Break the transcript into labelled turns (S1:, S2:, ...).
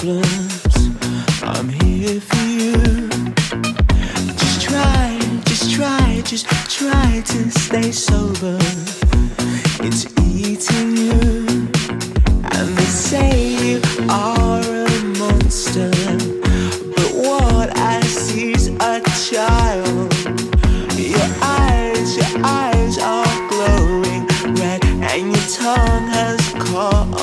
S1: problems. I'm here for you. Just try, just try, just try to stay sober. It's eating you. And they say you are a monster. But what I see is a child. Your eyes, your eyes are glowing red, and your tongue has caught